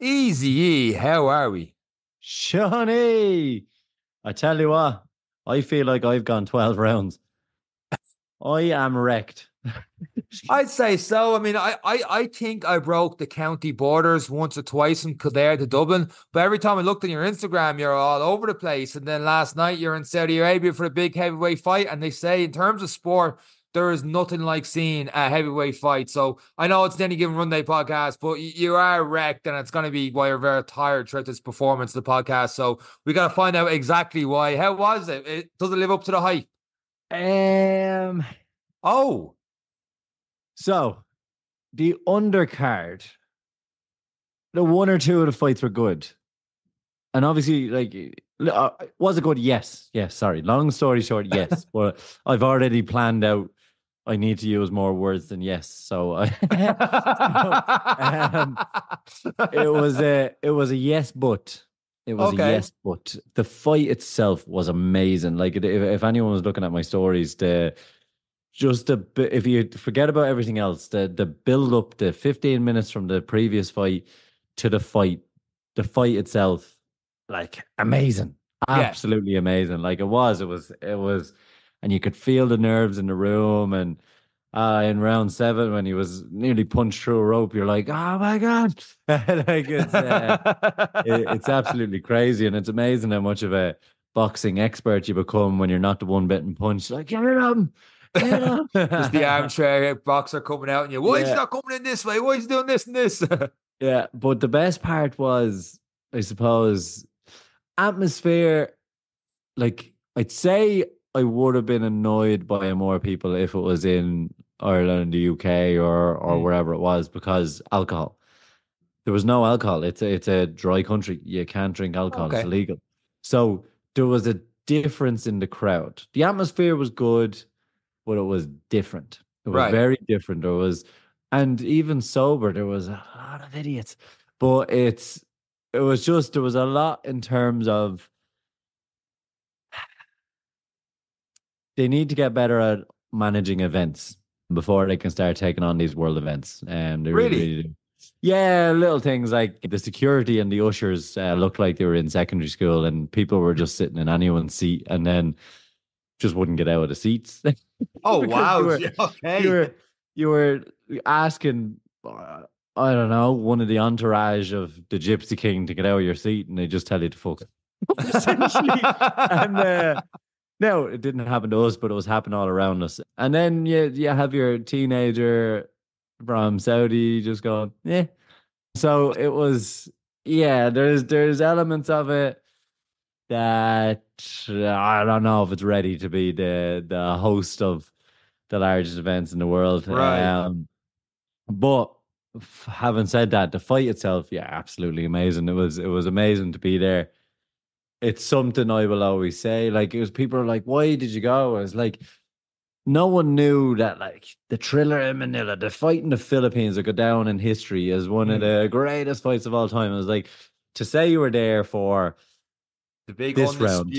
Easy E, how are we? Shawnee, I tell you what, I feel like I've gone 12 rounds. I am wrecked. I'd say so. I mean, I, I I think I broke the county borders once or twice from Kildare to Dublin. But every time I looked on your Instagram, you're all over the place. And then last night you're in Saudi Arabia for a big heavyweight fight. And they say in terms of sport, there is nothing like seeing a heavyweight fight. So I know it's the Any Given Runday podcast, but you are wrecked, and it's going to be why you're very tired throughout this performance of the podcast. So we got to find out exactly why. How was it? it? Does it live up to the hype? Um. Oh, so the undercard, the one or two of the fights were good, and obviously, like, uh, was it good? Yes, yes. Sorry. Long story short, yes. but I've already planned out. I need to use more words than yes. So, I, so um, it was a it was a yes, but it was Okay. a yes, but the fight itself was amazing. Like, if, if anyone was looking at my stories, the just the bi- if you forget about everything else, the the build up, the fifteen minutes from the previous fight to the fight, the fight itself, like amazing, Yeah. absolutely amazing. Like it was, it was, it was, and you could feel the nerves in the room and. Uh, in round seven, when he was nearly punched through a rope, you're like, "Oh my god!" like it's uh, it- it's absolutely crazy, and it's amazing how much of a boxing expert you become when you're not the one bitten punch. Like, get rid of him, get rid of him. Just the armchair boxer coming out and you, why is he not coming in this way? Why is he doing this and this? Yeah, but the best part was, I suppose, atmosphere. Like, I'd say I would have been annoyed by more people if it was in Ireland, the UK, or or Mm. wherever it was, because alcohol. There was no alcohol. It's a, it's a dry country. You can't drink alcohol. Okay. It's illegal. So there was a difference in the crowd. The atmosphere was good, but it was different. It was Right. very different. There was, and even sober, there was a lot of idiots. But it's, it was just there was a lot in terms of they need to get better at managing events before they can start taking on these world events. And they really, Really? really. Yeah, little things like the security and the ushers uh, looked like they were in secondary school, and people were just sitting in anyone's seat, and then just wouldn't get out of the seats. oh, wow. you were- okay. you were you were asking, uh, I don't know, one of the entourage of the Gypsy King to get out of your seat, and they just tell you to fuck. Essentially, and uh, no, it didn't happen to us, but it was happening all around us. And then you you have your teenager from Saudi just going, yeah. So it was, yeah. There's there's elements of it that I don't know if it's ready to be the the host of the largest events in the world. Right. Um, but having said that, the fight itself, yeah, absolutely amazing. It was it was amazing to be there. It's something I will always say. Like it was people are like, why did you go? I was like, no one knew that like the thriller in Manila, the fight in the Philippines will go down in history as one of Mm. the greatest fights of all time. I was like, to say you were there for the big this round.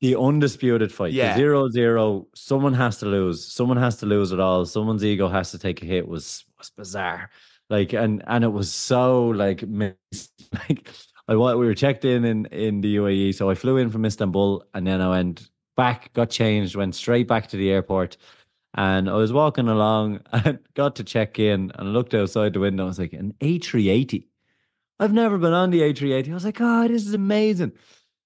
the undisputed fight, Yeah. the zero zero, someone has to lose. Someone has to lose it all. Someone's ego has to take a hit was was bizarre. Like and and it was so like like I we were checked in in in the UAE, so I flew in from Istanbul and then I went back, got changed, went straight back to the airport. And I was walking along and got to check in and looked outside the window. I was like, an A380. I've never been on the A380. I was like, oh, this is amazing.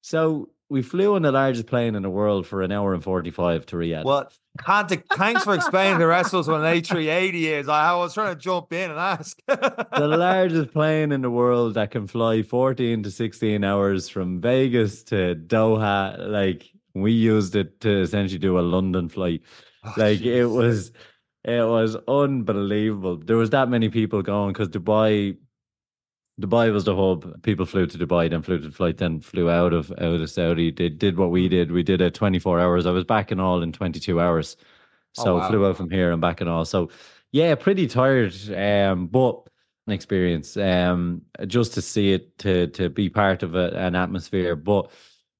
So we flew on the largest plane in the world for an hour and 45 to Riyadh. Well, can't, thanks for explaining the rest of us what an A380 is. I, I was trying to jump in and ask. the largest plane in the world that can fly 14 to 16 hours from Vegas to Doha. Like we used it to essentially do a London flight. Oh, like it was it was unbelievable. There was that many people going because Dubai Dubai was the hub. People flew to Dubai, then flew to the flight, then flew out of out of Saudi. They did what we did. We did it 24 hours. I was back in all in 22 hours. Oh, So wow. flew out from here and back and all. So yeah, pretty tired. Um, but an experience. Um, just to see it, to to be part of it, an atmosphere. But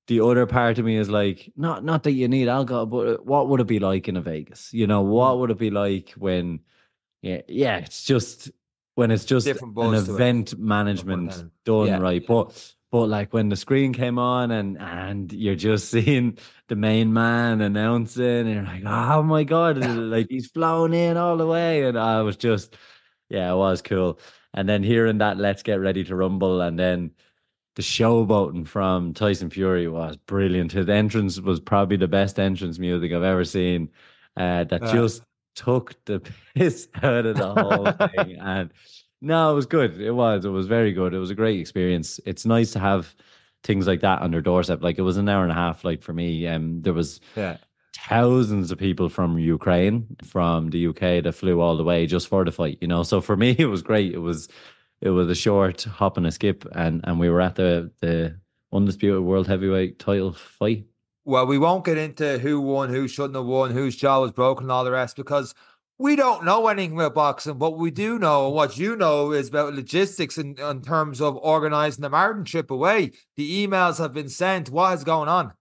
the other part of me is like, not not that you need alcohol, but uh, what would it be like in a Vegas? You know, what would it be like when? Yeah, yeah. It's just when it's just an buzz to it. event management done Yeah, right. But but like when the screen came on and and you're just seeing the main man announcing, and you're like, oh my god, like he's flown in all the way, and I was just, yeah, it was cool. And then hearing that, let's get ready to rumble, and then the showboating from Tyson Fury was brilliant. His entrance was probably the best entrance music I've ever seen. Uh, that Yeah. just took the piss out of the whole thing. And no, it was good. It was. It was very good. It was a great experience. It's nice to have things like that on their doorstep. Like it was an hour and a half flight for me. Um, there was Yeah. thousands of people from Ukraine, from the UK that flew all the way just for the fight, you know. So for me it was great. It was it was a short hop and a skip and and we were at the the undisputed world heavyweight title fight. Well, we won't get into who won, who shouldn't have won, whose jaw was broken, and all the rest because we don't know anything about boxing. But we do know what you know is about logistics in, in terms of organizing the Martin trip away. The emails have been sent. What is going on?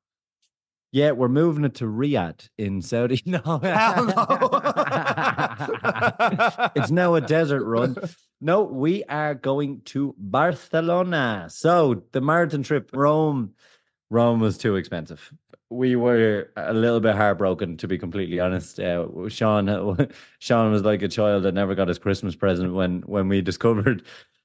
Yeah, we're moving it to Riyadh in Saudi. No. Hell no. it's now a desert run. No, we are going to Barcelona. So the marathon trip, Rome, Rome was too expensive. We were a little bit heartbroken, to be completely honest. Uh, Sean, Sean was like a child that never got his Christmas present when when we discovered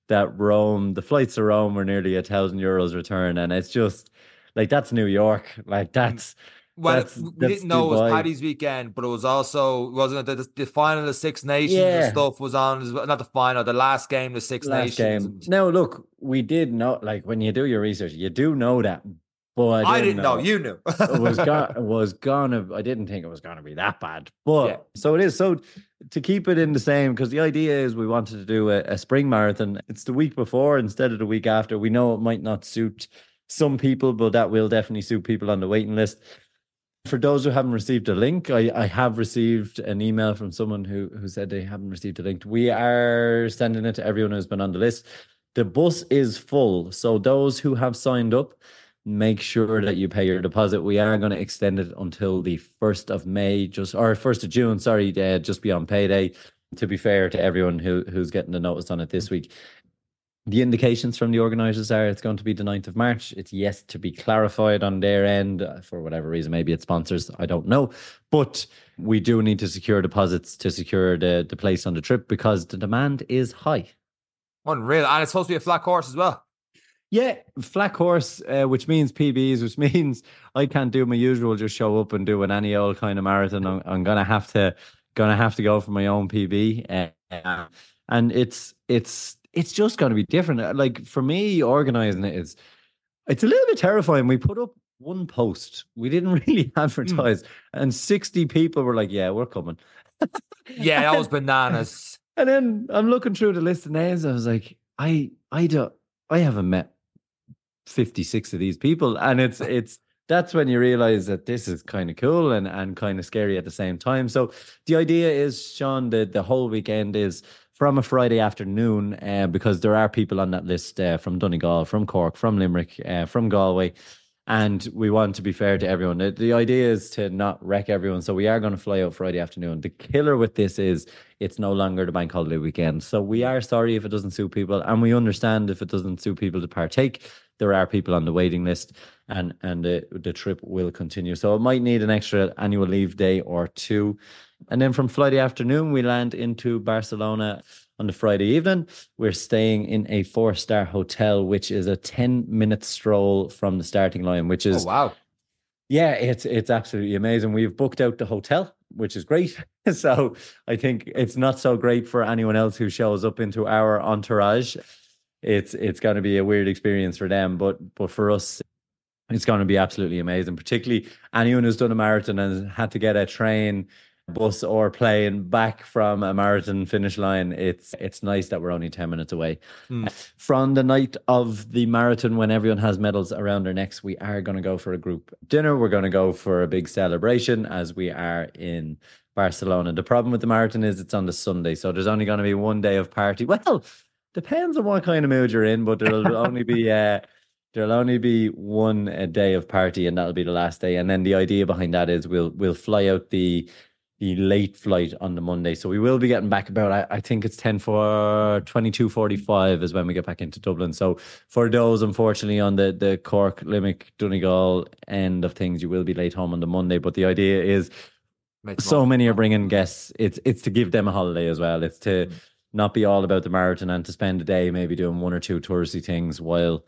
that Rome, the flights to Rome were nearly a thousand euros return, and it's just like that's New York, like that's Well, That's- we that's didn't know it was Dubai. Paddy's weekend, but it was also wasn't it the, the final of Six Nations Yeah. and stuff was on as well. Not the final, the last game, the Six last Nations. game. and- No, look, we did know. Like when you do your research, you do know that. But I didn't know. You knew. it was go- was gonna. I didn't think it was gonna be that bad. But Yeah. so it is. So to keep it in the same, because the idea is we wanted to do a, a spring marathon. It's the week before instead of the week after. We know it might not suit some people, but that will definitely suit people on the waiting list. For those who haven't received a link, I, I have received an email from someone who who said they haven't received a link. We are sending it to everyone who's been on the list. The bus is full, so those who have signed up, make sure that you pay your deposit. We are going to extend it until the first of May, just or first of June. Sorry, uh, just beyond payday. To be fair to everyone who who's getting the notice on it this week. The indications from the organisers are it's going to be the 9th of March. It's yet to be clarified on their end uh, for whatever reason. Maybe it's sponsors. I don't know. But we do need to secure deposits to secure the, the place on the trip because the demand is high. Unreal. And it's supposed to be a flat course as well. Yeah, flat course, uh, which means PBs, which means I can't do my usual, just show up and do an any old kind of marathon. I'm, I'm gonna have to, gonna have to go for my own PB, uh, and it's it's it's just gonna be different. Uh, Like for me, organizing it is, it's a little bit terrifying. We put up one post, we didn't really advertise, and sixty people were like, "Yeah, we're coming." Yeah, that was bananas. And then I'm looking through the list of names. I was like, I I don't I haven't met 56 of these people. And it's it's that's when you realize that this is kind of cool and, and kind of scary at the same time. So the idea is, Sean, the, the whole weekend is from a Friday afternoon, uh, because there are people on that list uh, from Donegal, from Cork, from Limerick, uh, from Galway. And we want to be fair to everyone. The, the idea is to not wreck everyone. So we are going to fly out Friday afternoon. The killer with this is it's no longer the bank holiday weekend. So we are sorry if it doesn't suit people, and we understand if it doesn't suit people to partake. There are people on the waiting list, and and the the trip will continue. So it might need an extra annual leave day or two, and then from Friday afternoon we land into Barcelona on the Friday evening. We're staying in a four star hotel, which is a ten minute stroll from the starting line, which Oh is wow. yeah, it's it's absolutely amazing. We've booked out the hotel, which is great. so I think it's not so great for anyone else who shows up into our entourage. It's it's going to be a weird experience for them, but but for us, it's going to be absolutely amazing. Particularly anyone who's done a marathon and had to get a train, bus, or plane back from a marathon finish line. It's it's nice that we're only ten minutes away Mm. from the night of the marathon when everyone has medals around their necks we are going to go for a group dinner we're going to go for a big celebration as we are in barcelona the problem with the marathon is it's on the sunday so there's only going to be one day of party well depends on what kind of mood you're in but there'll only be uh There'll only be one uh, day of party, and that'll be the last day. And then the idea behind that is we'll we'll fly out the the late flight on the Monday. So we will be getting back about, I, I think it's 10 for 22 45 is when we get back into Dublin. So for those, unfortunately, on the, the Cork, Limerick, Donegal end of things, you will be late home on the Monday. But the idea is so many are bringing guests. It's it's to give them a holiday as well. It's to mm. Not be all about the marathon and to spend a day maybe doing one or two touristy things while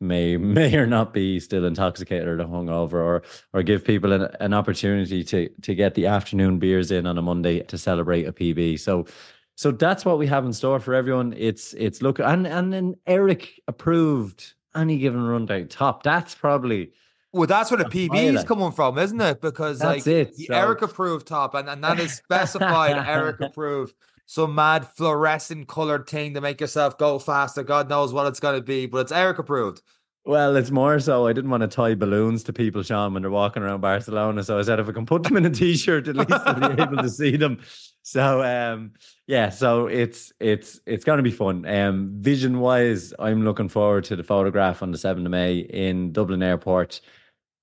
may may or not be still intoxicated or hungover or or give people an, an opportunity to to get the afternoon beers in on a Monday to celebrate a PB. So so that's what we have in store for everyone. It's it's look and and then Eric approved any given Runday top. That's probably well, that's where the PB is coming from, isn't it? Because that's like it, so. Eric approved top, and, and that is specified Eric approved. Some mad fluorescent colored thing to make yourself go faster. God knows what it's going to be, but it's Eric approved. Well, it's more so I didn't want to tie balloons to people, Sean, when they're walking around Barcelona. So I said if I can put them in a t-shirt, at least I'll be able to see them. So um, yeah, so it's it's it's gonna be fun. Um, vision wise, I'm looking forward to the photograph on the 7th of May in Dublin Airport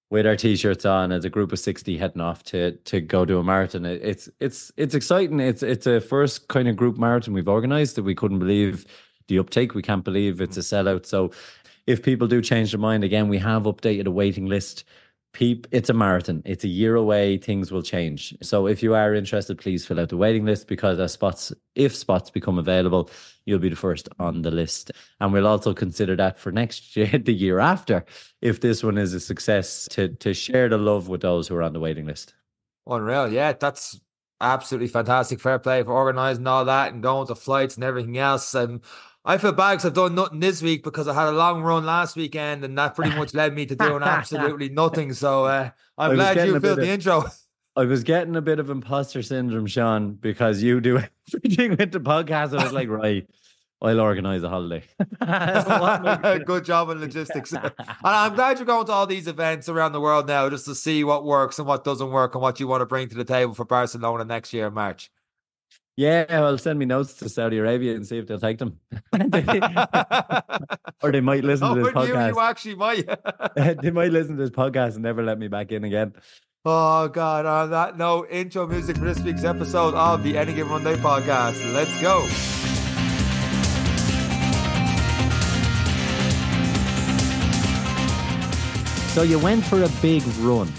with our t-shirts on as a group of 60 heading off to to go do a marathon. It's it's it's exciting. It's it's a first kind of group marathon we've organized that we couldn't believe the uptake. We can't believe it's a sellout. So if people do change their mind again we have updated a waiting list Peep, it's a marathon. It's a year away. Things will change. So if you are interested, please fill out the waiting list because as spots, if spots become available, you'll be the first on the list. And we'll also consider that for next year, the year after, if this one is a success, to to share the love with those who are on the waiting list. Unreal, yeah, that's absolutely fantastic. Fair play for organising all that and going to flights and everything else. Um, I feel bad because I've done nothing this week because I had a long run last weekend and that pretty much led me to doing absolutely nothing. So uh, I'm glad you filled the of, intro. I was getting a bit of imposter syndrome, Sean, because you do everything with the podcast. I was like, right. I'll organise a holiday. Good job in logistics. and I'm glad you're going to all these events around the world now just to see what works and what doesn't work and what you want to bring to the table for Barcelona next year in March. Yeah, well, send me notes to Saudi Arabia and see if they'll take them. or they might listen oh, to this podcast. You, you actually might. they might listen to this podcast and never let me back in again. Oh God! On that note, intro music for this week's episode of the Any Given Runday podcast. Let's go. So you went for a big run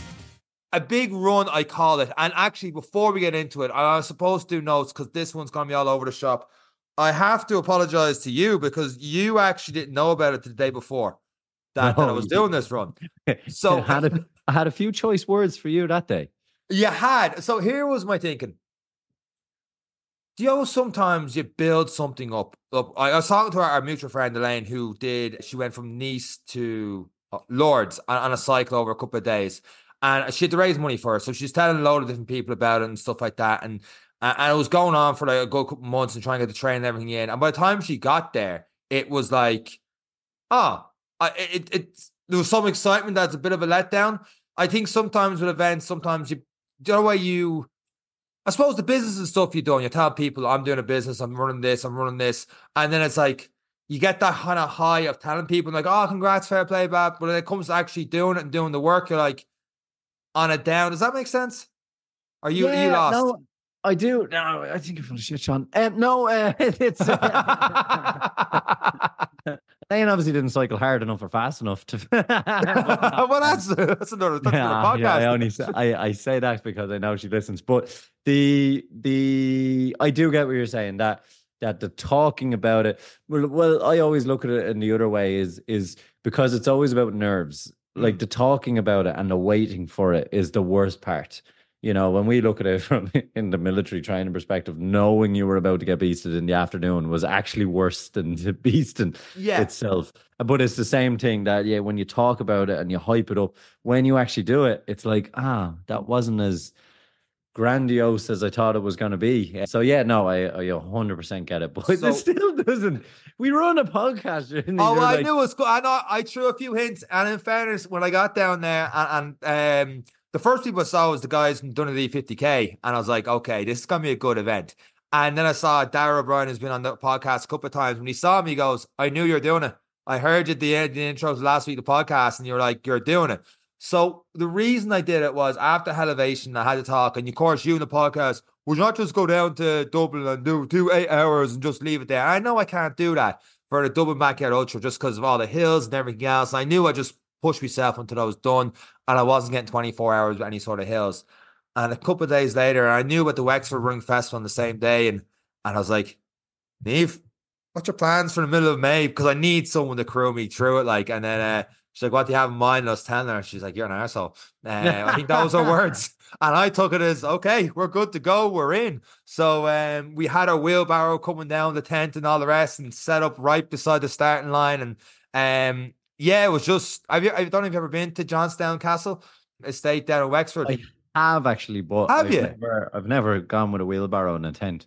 a big run, I call it. And actually, before we get into it, I was supposed to do notes because this one's going to be all over the shop. I have to apologize to you because you actually didn't know about it the day before that, no, that I was doing this run. So I had, a, I had a few choice words for you that day. You had. So here was my thinking. Do you know sometimes you build something up? up I, was talking to our, our, mutual friend Elaine, who did. She went from Nice to uh, Lourdes on, on a cycle over a couple of days, and she had to raise money for it. So she's telling a load of different people about it and stuff like that. And and it was going on for like a good couple months and trying to get the train and everything in. And by the time she got there, it was like, oh, I, it, it, there was some excitement that's a bit of a letdown. I think sometimes with events, sometimes you, the other way you, I suppose the business and stuff you're doing, you tell people, I'm doing a business, I'm running this, I'm running this. And then it's like, you get that kind of high of telling people, like, oh, congrats, fair play, But when it comes to actually doing it and doing the work, you're like, on a down. Does that make sense? Are you yeah, you lost? No, I do. No, I think you're full of shit, Sean. Um, no, uh, it's. Uh, Lane obviously didn't cycle hard enough or fast enough to. well, that's that's another, that's yeah, another podcast. Yeah, I only say, I, I say that because I know she listens. But the the I do get what you're saying that that the talking about it. Well, well, I always look at it in the other way is is because it's always about nerves like mm. the talking about it and the waiting for it is the worst part. You know, when we look at it from in the military training perspective, knowing you were about to get beasted in the afternoon was actually worse than the beasting yeah. itself. But it's the same thing that yeah, when you talk about it and you hype it up, when you actually do it, it's like ah, that wasn't as grandiose as I thought it was going to be. So yeah, no, I, I 100% get it, but so, it still doesn't. We run a podcast. Oh, I like, knew it was cool. I know I threw a few hints, and in fairness, when I got down there, and, and um, the first people I saw was the guys from Donadea 50k, and I was like, okay, this is gonna be a good event. And then I saw Dara O'Brien has been on the podcast a couple of times. When he saw me, he goes, "I knew you're doing it. I heard you at the end the intro last week the podcast, and you're like, you're doing it." So the reason I did it was after elevation, I had to talk, and of course, you in the podcast would not just go down to Dublin and do do eight hours and just leave it there. I know I can't do that for the Dublin Backyard Ultra just because of all the hills and everything else. I knew I just pushed myself until I was done, and I wasn't getting 24 hours with any sort of hills. And a couple of days later, I knew about the Wexford Running Festival on the same day, and and I was like, Neve, what's your plans for the middle of May? Because I need someone to crew me through it. Like, and then uh, she's like, what do you have in mind? And I was telling her, she's like, you're an asshole. Uh, I think those are words. And I took it as, okay, we're good to go. We're in. So um, we had our wheelbarrow coming down the tent and all the rest and set up right beside the starting line. And um, yeah, it was just, have you, I don't know if you've ever been to Johnstown Castle estate down in Wexford. I have actually, but have I've you? Never, I've never gone with a wheelbarrow in a tent.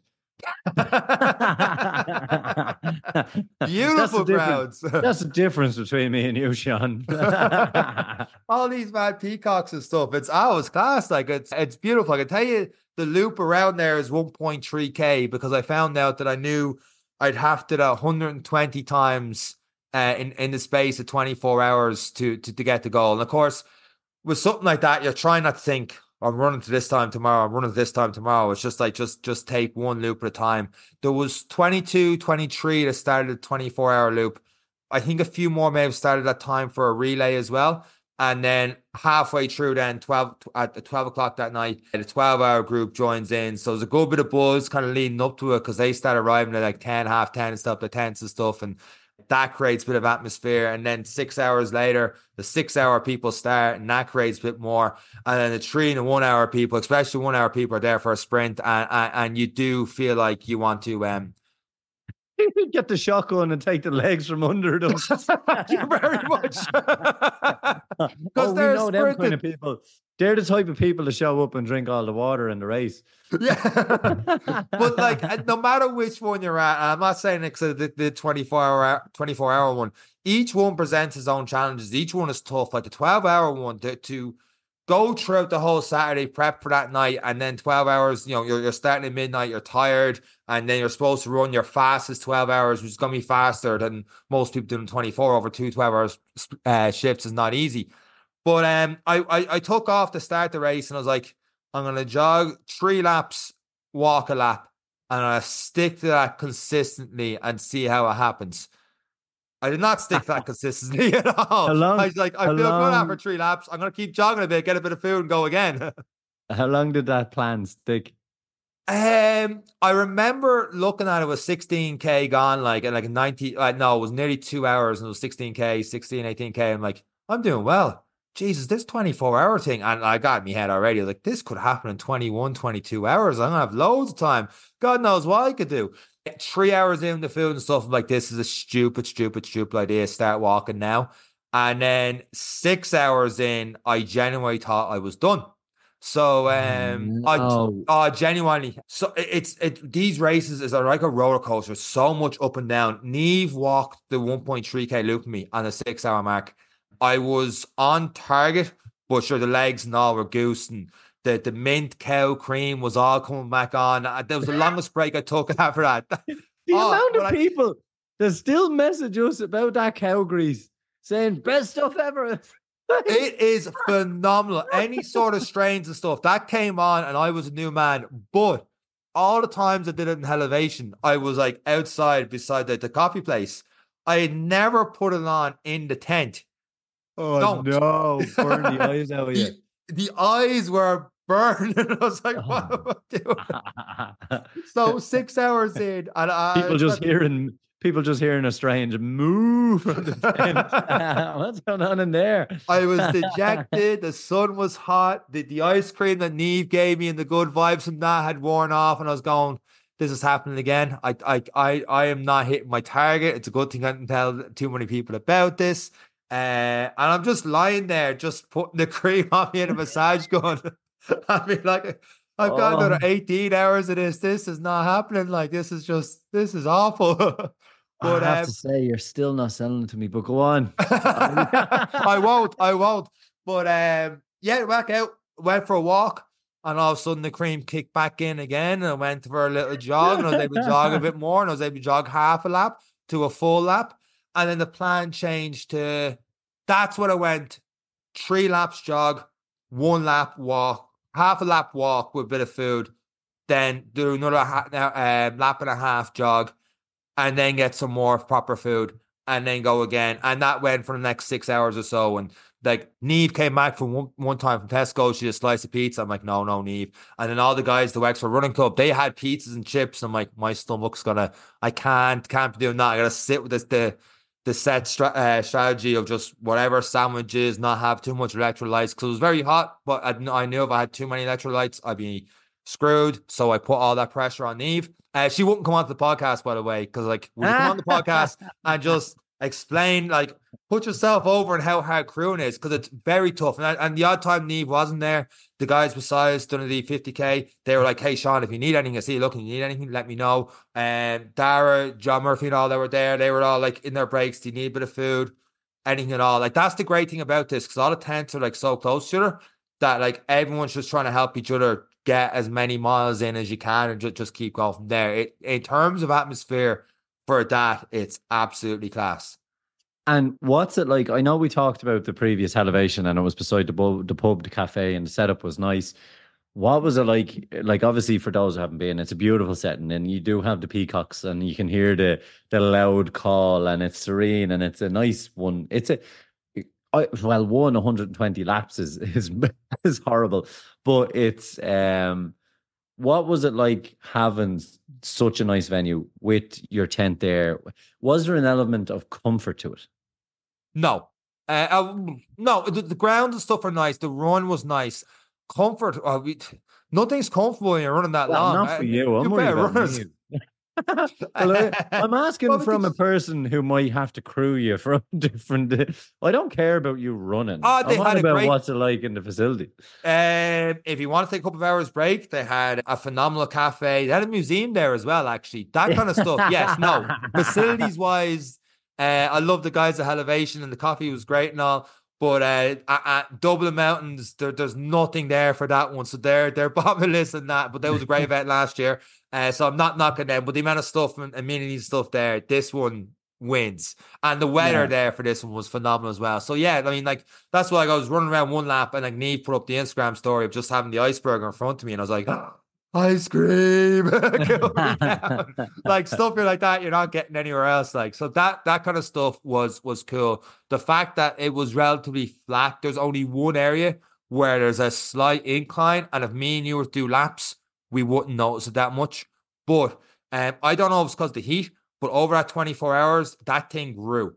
Beautiful difference. crowds. That's the difference between me and you, Sean. All these mad peacocks and stuff. It's oh, it's class. Like it's it's beautiful. I can tell you the loop around there is 1.3k because I found out that I knew I'd have to do 120 times uh, in in the space of 24 hours to, to to get the goal. And of course, with something like that, you're trying not to think I'm running to this time tomorrow. I'm running to this time tomorrow. It's just like just just take one loop at a time. There was 22, 23 that started a 24 hour loop. I think a few more may have started that time for a relay as well. And then halfway through, then 12 at the 12 o'clock that night, the 12 hour group joins in. So there's a good bit of buzz kind of leading up to it because they start arriving at like 10, half 10 and stuff, the tents and stuff. And that creates a bit of atmosphere. And then six hours later, the six hour people start, and that creates a bit more. And then the three and the one hour people, especially one hour people, are there for a sprint, and and, and you do feel like you want to um Get the shotgun and take the legs from under them. Thank you very much. oh, we they're know them kind of people. They're the type of people to show up and drink all the water in the race. yeah. but like no matter which one you're at, I'm not saying it's the, the 24 hour 24 hour one. Each one presents its own challenges. Each one is tough. Like the 12 hour one to, to go throughout the whole Saturday, prep for that night, and then 12 hours, you know, you're, you're starting at midnight, you're tired, and then you're supposed to run your fastest 12 hours, which is going to be faster than most people doing 24 over two 12 hours uh, shifts is not easy. But um, I, I I took off to start the race, and I was like, I'm gonna jog three laps, walk a lap, and I stick to that consistently and see how it happens. I did not stick that consistently at all. How long- I was like, I feel good after long- three laps. I'm gonna keep jogging a bit, get a bit of food, and go again. How long did that plan stick? Um, I remember looking at it was 16k gone, like and like 90. Uh, no, it was nearly two hours, and it was 16k, 16, 18k. I'm like, I'm doing well. Jesus, this 24 hour thing, and I got in my head already. I was like, this could happen in 21, 22 hours. I'm gonna have loads of time. God knows what I could do. Three hours in the food and stuff. I'm like, this is a stupid, stupid, stupid idea. Start walking now. And then six hours in, I genuinely thought I was done. So um, I No. Oh, genuinely. So it- it's it. These races is like a roller coaster. So much up and down. Neve walked the 1.3k loop me on the six hour mark. I was on target, but sure the legs and all were goosing. The the mint cow cream was all coming back on. Uh, That was the longest break I took after that. The Oh, amount of I- people that still message us about that cow grease saying best stuff ever. It is phenomenal. Any sort of strains and stuff that came on, and I was a new man. But all the times I did it in elevation, I was like outside beside the, the coffee place. I had never put it on in the tent. Oh Don't. no, burn the eyes out of you. The eyes were burning. I was like, what am I doing? So six hours in, and I people just hearing people just hearing a strange move from the tent. What's going on in there? I was dejected. The sun was hot. The, the ice cream that Neve gave me and the good vibes from that had worn off. And I was going, this is happening again. I, I, I, I am not hitting my target. It's a good thing I didn't tell too many people about this. Uh, and I'm just lying there, just putting the cream on me and a massage gun. I mean, like, I've got another Oh. 18 hours of this. This is not happening. Like, this is just, this is awful. but I have um, to say, you're still not selling it to me. But go on. I won't. I won't. But um, yeah, back out. Went for a walk, and all of a sudden the cream kicked back in again. And I went for a little jog, and I was able to jog a bit more, and I was able to jog half a lap to a full lap, and then the plan changed to. That's what I went. three laps jog, one lap walk, half a lap walk with a bit of food, then do another uh, lap and a half jog, and then get some more proper food, and then go again. And that went for the next six hours or so. And like Neve came back from one, one time from Tesco, she had a slice of pizza. I'm like, no, no, Neve. And then all the guys, the Wexford Running Club, they had pizzas and chips. I'm like, my stomach's gonna, I can't, can't be doing that. I gotta sit with this the the set stra- uh, strategy of just whatever sandwiches, not have too much electrolytes because it was very hot. But I, I knew if I had too many electrolytes, I'd be screwed. So I put all that pressure on Neve. Uh, she wouldn't come onto the podcast, by the way, because like you come on the podcast and just explain, like, put yourself over and how hard crewing is because it's very tough. And, and the odd time Neve wasn't there, the guys besides the 50k, they were like, "Hey Sean, if you need anything, I see you looking. You need anything, let me know." And um, Dara, John Murphy, and all that were there. They were all like in their breaks. Do you need a bit of food? Anything at all? Like that's the great thing about this because all the tents are like so close to each other that like everyone's just trying to help each other get as many miles in as you can and just, just keep going from there. It, in terms of atmosphere for that, it's absolutely class. And what's it like? I know we talked about the previous elevation and it was beside the pub, the pub, the cafe, and the setup was nice. What was it like? Like, obviously, for those who haven't been, it's a beautiful setting, and you do have the peacocks, and you can hear the the loud call, and it's serene, and it's a nice one. It's a I, well, one 120 laps is is is horrible, but it's um, what was it like having such a nice venue with your tent there? Was there an element of comfort to it? No, uh, uh, no. The, the, ground and stuff are nice. The run was nice. Comfort. Uh, we, nothing's comfortable when you're running that well, long. Not for you. I'm worried about runners. well, I'm asking well, from a person who might have to crew you from different. I don't care about you running. Oh, they I'm had about great, what's it like in the facility. Um, if you want to take a couple of hours break, they had a phenomenal cafe. They had a museum there as well. Actually, that kind of stuff. Yes, no, facilities wise, uh, I love the guys at Elevation, and the coffee was great and all. But uh, at, at Dublin Mountains, there, there's nothing there for that one. So they're they're bottomless and that. But that was a great event last year. Uh, so I'm not knocking them, but the amount of stuff and amenities stuff there, this one wins. And the weather yeah. there for this one was phenomenal as well. So yeah, I mean, like that's why I was running around one lap and like Neve put up the Instagram story of just having the iceberg in front of me, and I was like, oh, ice cream, like stuff like that. You're not getting anywhere else. Like so that that kind of stuff was was cool. The fact that it was relatively flat. There's only one area where there's a slight incline, and if me and you were to do laps, we wouldn't notice it that much. But um, I don't know if it's because the heat, but over at 24 hours, that thing grew.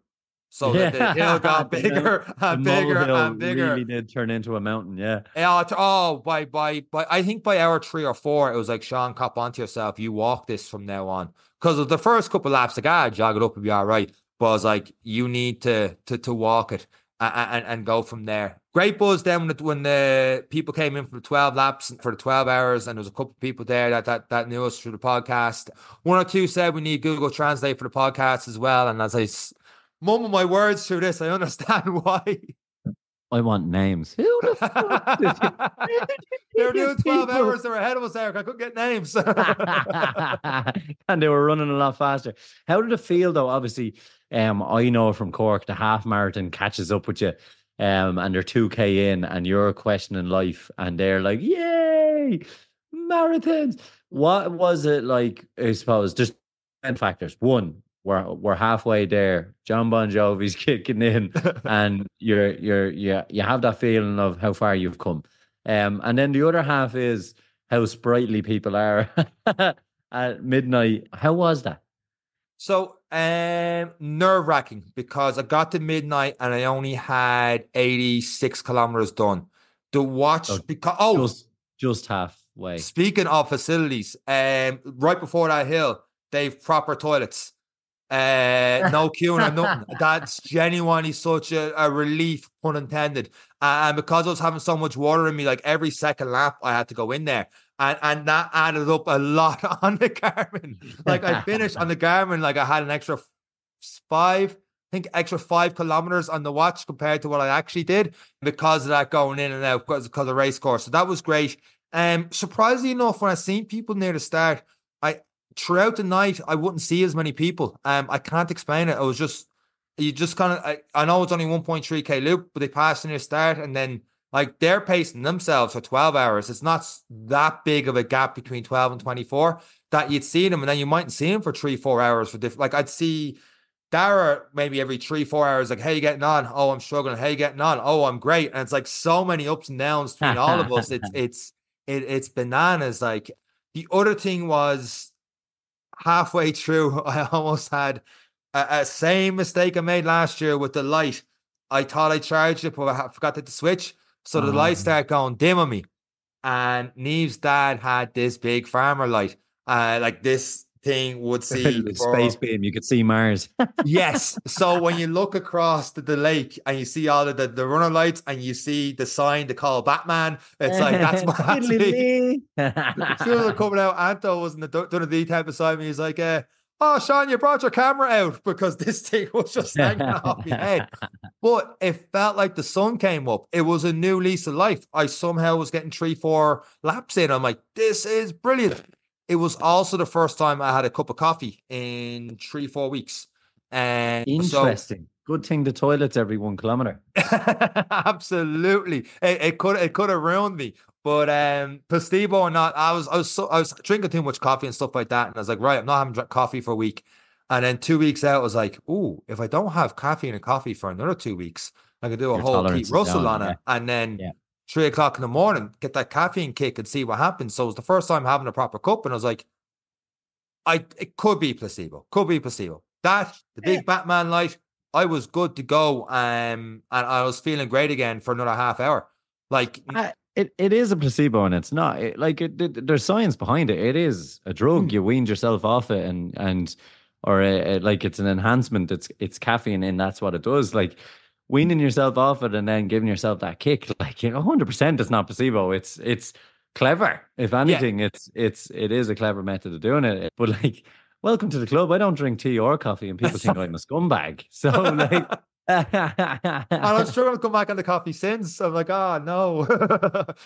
So yeah. the, the, hill got bigger and bigger and bigger. Really did turn into a mountain, yeah. Yeah. Oh, by by by. I think by hour three or four, it was like Sean, cop onto yourself. You walk this from now on because of the first couple laps. Like, ah, jog it up and be all right. But I was like, you need to to to walk it and, and, go from there. Great buzz then when the, when the people came in for the 12 laps for the 12 hours, and there was a couple of people there that, that that knew us through the podcast. One or two said we need Google Translate for the podcast as well. And as I mumble my words through this, I understand why. I want names. Who the fuck did you, They were doing 12 people? hours. They were ahead of us, Eric. I couldn't get names. and they were running a lot faster. How did it feel, though? Obviously, um, I know from Cork, the half marathon catches up with you. Um, and they're 2K in, and you're questioning life, and they're like, Yay, marathons. What was it like? I suppose just 10 factors. One, we're we're halfway there. Jon Bon Jovi's kicking in, and you're you're you you have that feeling of how far you've come. Um, and then the other half is how sprightly people are at midnight. How was that? So um nerve wracking because I got to midnight and I only had 86 kilometers done. The watch oh, because oh just, just halfway. Speaking of facilities, um right before that hill, they've proper toilets. Uh, no queuing nothing. That's genuinely such a, a relief, pun intended. Uh, and because I was having so much water in me, like every second lap, I had to go in there. And, and that added up a lot on the Garmin. Like I finished on the Garmin, like I had an extra five, I think extra five kilometers on the watch compared to what I actually did because of that going in and out because, because of the race course. So that was great. Um, surprisingly enough, when I seen people near the start, I throughout the night, I wouldn't see as many people. Um, I can't explain it. I was just you just kind of I, I know it's only 1.3k loop, but they pass in your start and then like they're pacing themselves for 12 hours. It's not that big of a gap between 12 and 24 that you'd see them, and then you mightn't see them for three, four hours for different. Like I'd see Dara maybe every three, four hours, like, hey, you getting on? Oh, I'm struggling. Hey, you getting on? Oh, I'm great. And it's like so many ups and downs between all of us. It's it's it, it's bananas. Like the other thing was halfway through, I almost had a, a same mistake I made last year with the light. I thought I charged it, but I forgot to switch. So the light started going dim on me. And Neve's dad had this big farmer light. Uh, like this thing would see for, space beam. You could see Mars. yes. So when you look across the, the lake and you see all of the, the runner lights and you see the sign to call Batman, it's like that's my that's As soon as I'm coming out, Anto was in the doing the detail beside me. He's like, uh, "Oh, Sean, you brought your camera out because this thing was just hanging off my head." But it felt like the sun came up. It was a new lease of life. I somehow was getting three, four laps in. I'm like, "This is brilliant." It was also the first time I had a cup of coffee in three, four weeks. And interesting. So, Good thing the toilets every one kilometer. Absolutely. It, it, could it could have ruined me. But um placebo or not, I was I was so I was drinking too much coffee and stuff like that. And I was like, right, I'm not having coffee for a week. And then two weeks out, I was like, oh, if I don't have caffeine and coffee for another two weeks, I could do a Your whole Pete Russell down, on it. Yeah. And then yeah three o'clock in the morning, get that caffeine kick and see what happens. So it was the first time having a proper cup, and I was like, I it could be placebo, could be placebo. That the big yeah. Batman light, I was good to go, um, and I was feeling great again for another half hour. Like uh, it, it is a placebo, and it's not it, like it, it, there's science behind it. It is a drug. Mm. You weaned yourself off it, and and or a, a, like it's an enhancement. It's it's caffeine, and that's what it does. Like weaning yourself off it and then giving yourself that kick, like you know, hundred percent, it's not placebo. It's it's clever. If anything, yeah. it's it's it is a clever method of doing it. But like, welcome to the club. I don't drink tea or coffee, and people think I'm a scumbag. So like. and I'm sure I'll come back on the coffee since. I'm like, oh no.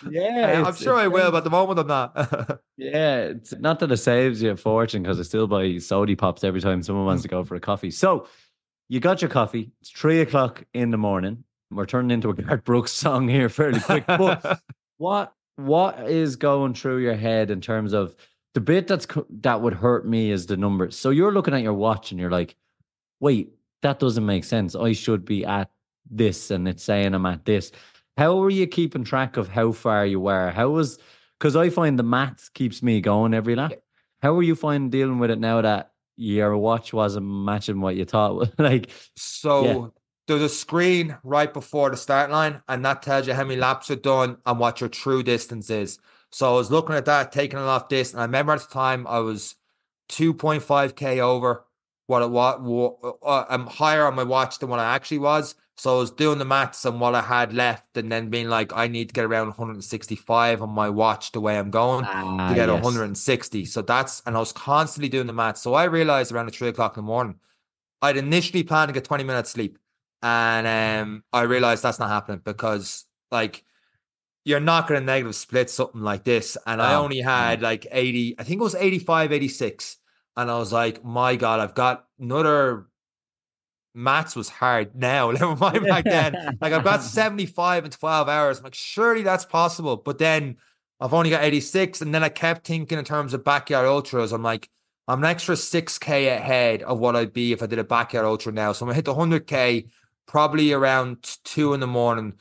yeah, I'm sure I will, but at the moment I'm not. yeah, it's not that it saves you a fortune because I still buy sody pops every time someone wants mm. to go for a coffee. So you got your coffee. It's three o'clock in the morning. We're turning into a Garth Brooks song here fairly quick. But what what is going through your head in terms of the bit that's that would hurt me is the numbers. So you're looking at your watch and you're like, wait, that doesn't make sense. I should be at this, and it's saying I'm at this. How are you keeping track of how far you were? How was because I find the math keeps me going every lap. How are you finding dealing with it now that your watch wasn't matching what you thought. like so. Yeah. There's a screen right before the start line, and that tells you how many laps are done and what your true distance is. So I was looking at that, taking it off this, and I remember at the time I was 2.5k over what it was. Uh, I'm higher on my watch than what I actually was. So I was doing the maths on what I had left and then being like, I need to get around 165 on my watch the way I'm going ah, to get yes. 160. So that's, and I was constantly doing the maths. So I realized around the three o'clock in the morning, I'd initially planned to get 20 minutes sleep. And um, I realized that's not happening because like you're not going to negative split something like this. And oh, I only had like 80, I think it was 85, 86. And I was like, my God, I've got another maths was hard now. Never mind back then. like I've got 75 and 12 hours. I'm like, surely that's possible. But then I've only got 86. And then I kept thinking in terms of backyard ultras. I'm like, I'm an extra 6K ahead of what I'd be if I did a backyard ultra now. So I'm gonna hit the 100K probably around two in the morning.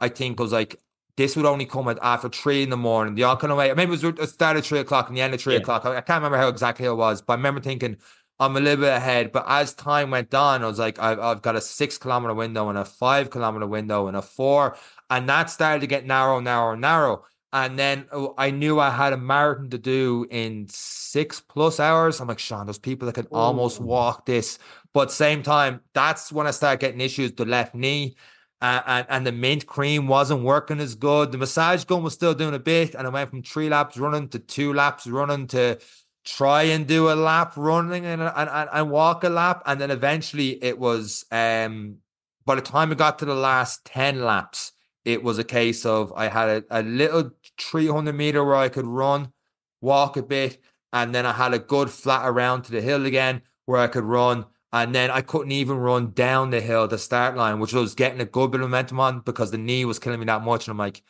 I think I was like, this would only come at after three in the morning. The all kind of way. Maybe it was it started three o'clock and the end of three yeah. o'clock. I, I can't remember how exactly it was, but I remember thinking, I'm a little bit ahead. But as time went on, I was like, I've, I've got a six kilometer window and a five kilometer window and a four. And that started to get narrow, narrow, narrow. And then oh, I knew I had a marathon to do in six plus hours. I'm like, Sean, there's people that can Ooh. almost walk this. But same time, that's when I started getting issues. The left knee. Uh, and, and the mint cream wasn't working as good. The massage gun was still doing a bit, and I went from three laps running to two laps running to try and do a lap running and, and, and walk a lap. And then eventually it was, um, by the time it got to the last 10 laps, it was a case of I had a, a little 300 meter where I could run, walk a bit, and then I had a good flat around to the hill again where I could run. And then I couldn't even run down the hill, the start line, which was getting a good bit of momentum on because the knee was killing me that much. And I'm like,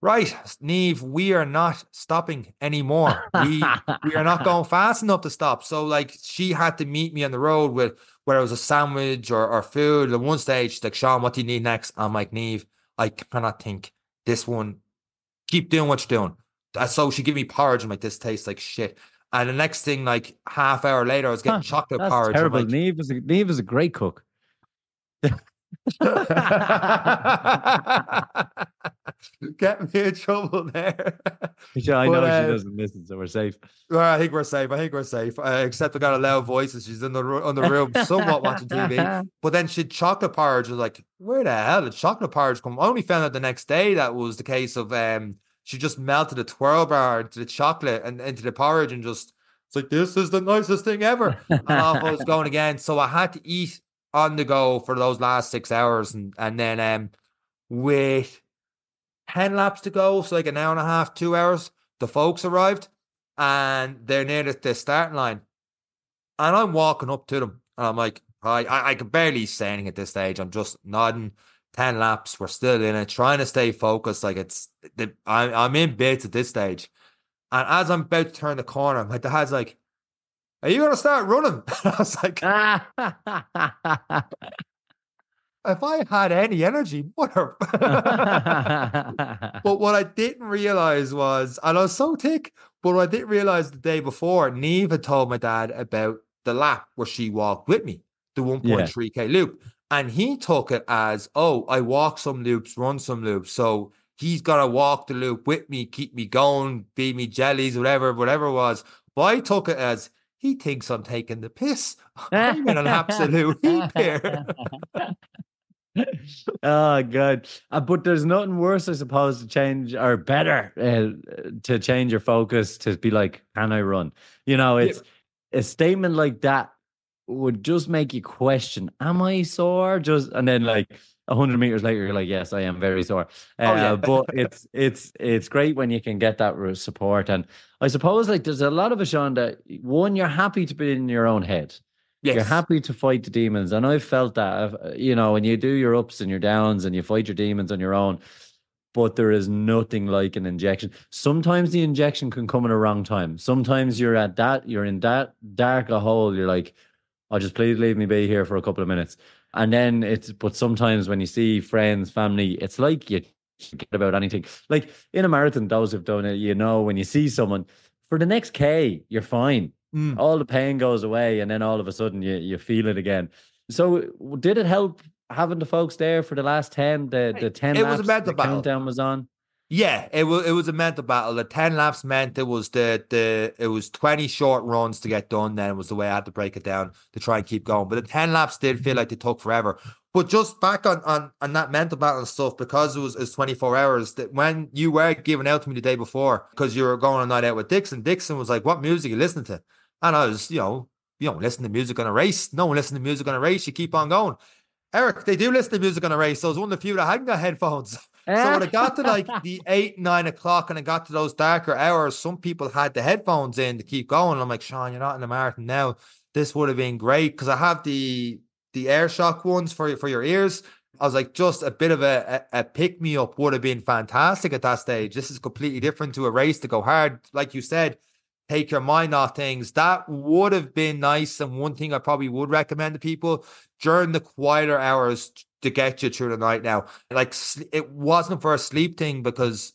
right, Neve, we are not stopping anymore. We we are not going fast enough to stop. So like she had to meet me on the road with whether it was a sandwich or, or food. At one stage, she's like, Sean, what do you need next? I'm like, Neve, I cannot think. This one, keep doing what you're doing. Uh, so she gave me porridge. I'm like, this tastes like shit. And the next thing, like half hour later, I was getting huh, chocolate porridge. Terrible. Like, Neve is a Neve is a great cook. Get me in trouble there. I but, know uh, she doesn't listen, so we're safe. Well, I think we're safe. I think we're safe. Uh, except I got a loud voice and she's in the on the room, somewhat watching TV. But then she chocolate porridge. was like, where the hell did chocolate porridge come? I only found out the next day that was the case of um she just melted a twirl bar into the chocolate and into the porridge and just it's like this is the nicest thing ever. and off I was going again. So I had to eat on the go for those last six hours and and then um with 10 laps to go, so like an hour and a half, two hours, the folks arrived and they're near the, the starting line. And I'm walking up to them and I'm like, hi, I, I can barely say anything at this stage. I'm just nodding. 10 laps, we're still in it, trying to stay focused. Like it's, the, I'm, I'm in bits at this stage. And as I'm about to turn the corner, my dad's like, Are you going to start running? I was like, if I had any energy, whatever. but what I didn't realize was, and I was so tick, but what I didn't realize the day before, Neve had told my dad about the lap where she walked with me, the 1.3K yeah. loop. And he took it as, oh, I walk some loops, run some loops. So he's got to walk the loop with me, keep me going, feed me jellies, whatever, whatever it was. But I took it as, he thinks I'm taking the piss. I'm in an absolute heap here oh god uh, but there's nothing worse i suppose to change or better uh, to change your focus to be like can i run you know it's yeah. a statement like that would just make you question am i sore just and then like 100 meters later you're like yes i am very sore uh, oh, yeah. Uh, but it's it's it's great when you can get that support and i suppose like there's a lot of sean that one you're happy to be in your own head Yes. You're happy to fight the demons. And I've felt that, uh, you know, when you do your ups and your downs and you fight your demons on your own, but there is nothing like an injection. Sometimes the injection can come at a wrong time. Sometimes you're at that, you're in that dark a hole. You're like, I'll just please leave me be here for a couple of minutes. And then it's, but sometimes when you see friends, family, it's like you forget about anything. Like in a marathon, those who've done it, you know, when you see someone for the next K, you're fine. Mm. All the pain goes away, and then all of a sudden you you feel it again. So, did it help having the folks there for the last ten? The the ten. It laps, was about mental the. Countdown was on. Yeah, it was it was a mental battle. The ten laps meant it was the the it was twenty short runs to get done. Then was the way I had to break it down to try and keep going. But the ten laps did feel mm-hmm. like they took forever. But just back on on on that mental battle and stuff because it was, it was 24 hours that when you were giving out to me the day before because you were going a night out with Dixon, Dixon was like, What music you listening to? And I was, you know, you don't listen to music on a race. No one listens to music on a race. You keep on going. Eric, they do listen to music on a race. So I was one of the few that hadn't got headphones. So when it got to like ah. the eight, nine o'clock and it got to those darker hours, some people had the headphones in to keep going. I'm like, Sean, you're not in the marathon now. This would have been great because I have the the air shock ones for for your ears. I was like, just a bit of a, a, a pick me up would have been fantastic at that stage. This is completely different to a race to go hard. Like you said, take your mind off things. That would have been nice. And one thing I probably would recommend to people during the quieter hours to get you through the night now. Like it wasn't for a sleep thing because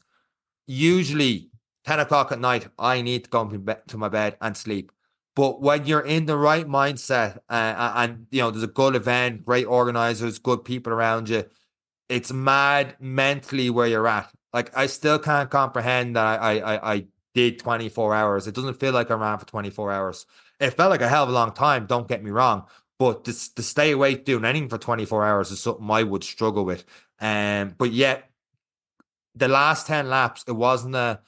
usually 10 o'clock at night, I need to go to my bed and sleep. But when you're in the right mindset uh, and, you know, there's a good event, great organizers, good people around you, it's mad mentally where you're at. Like I still can't comprehend that I I I did 24 hours. It doesn't feel like I ran for 24 hours. It felt like a hell of a long time, don't get me wrong. But to, to stay awake doing anything for 24 hours is something I would struggle with. Um, but yet, the last 10 laps, it wasn't a,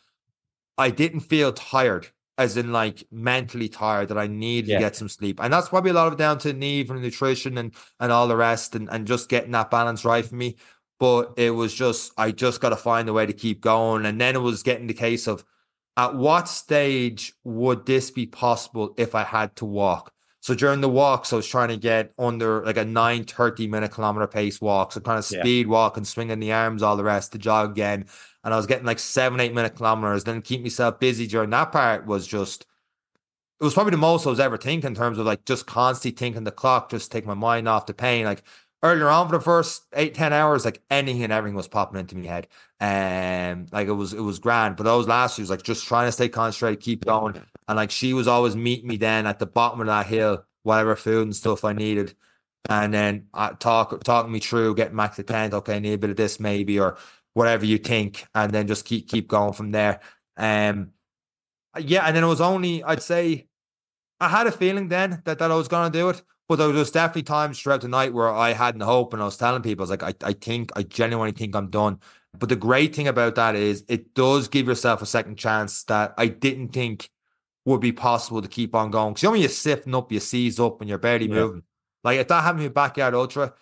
I didn't feel tired as in like mentally tired that I need yeah. to get some sleep. And that's probably a lot of it down to Neve and nutrition and and all the rest and, and just getting that balance right for me. But it was just I just gotta find a way to keep going. And then it was getting the case of at what stage would this be possible if I had to walk? So during the walks, I was trying to get under like a 9 30 minute kilometer pace walk. So kind of Yeah. speed walk and swinging the arms, all the rest to jog again. And I was getting like seven, eight minute kilometers. Then keep myself busy during that part was just it was probably the most I was ever thinking in terms of like just constantly thinking the clock, just take my mind off the pain. Like earlier on for the first eight, ten hours, like anything and everything was popping into my head. And like it was it was grand. But those last few was like just trying to stay concentrated, keep going. And like she was always meeting me then at the bottom of that hill, whatever food and stuff I needed. And then uh, talk talking me through getting back to the tent. Okay, I need a bit of this maybe or whatever you think, and then just keep keep going from there. Um, yeah, and then it was only I'd say I had a feeling then that, that I was gonna do it, but there was definitely times throughout the night where I hadn't hope, and I was telling people I was like, I, I think I genuinely think I'm done. But the great thing about that is it does give yourself a second chance that I didn't think would be possible to keep on going. Because you know when you're sifting up, you seize up, and you're barely Yeah. moving. Like if that happened in backyard ultra,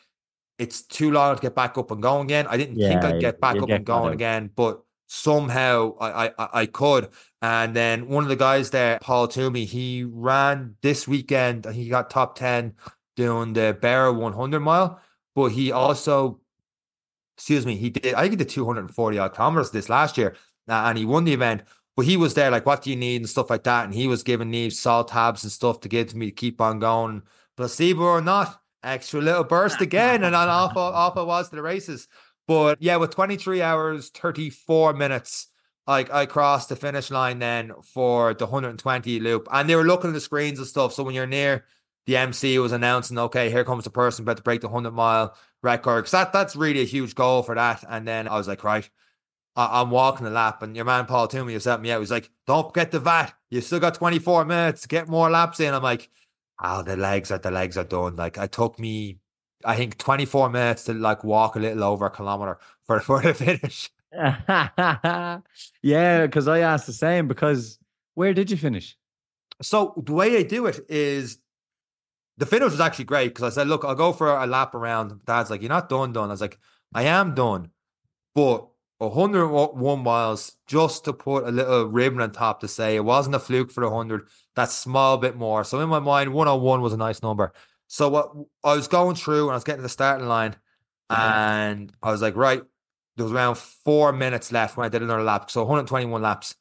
it's too long to get back up and going again. I didn't think I'd get back up and going again, but somehow I, I I- could. And then one of the guys there, Paul Toomey, he ran this weekend. He got top ten doing the Bear 100 mile, but he also, excuse me, he did. I think he did 240 odd kilometers this last year, uh, and he won the event. But he was there, like, what do you need and stuff like that. And he was giving me salt tabs and stuff to give to me to keep on going. Placebo or not, extra little burst again, and then off off I was to the races. But yeah, with 23 hours, 34 minutes, like I crossed the finish line then for the 120 loop. And they were looking at the screens and stuff. So when you're near the MC was announcing, okay, here comes the person about to break the 100 mile record. Cause that, that's really a huge goal for that. And then I was like, right, I, I'm walking the lap. And your man Paul Toomey was helping me out. He was like, don't forget the VAT. You still got 24 minutes. Get more laps in. I'm like, oh, the legs are the legs are done. Like I took me, I think 24 minutes to like walk a little over a kilometer for, for the finish. yeah, because I asked the same. Because where did you finish? So the way I do it is the finish was actually great because I said, look, I'll go for a lap around. Dad's like, you're not done, done. I was like, I am done. But 101 miles just to put a little ribbon on top to say it wasn't a fluke for the 100. That small bit more. So in my mind, 101 was a nice number. So what I was going through and I was getting to the starting line uh-huh. and I was like, right, there was around four minutes left when I did another lap. So 121 laps.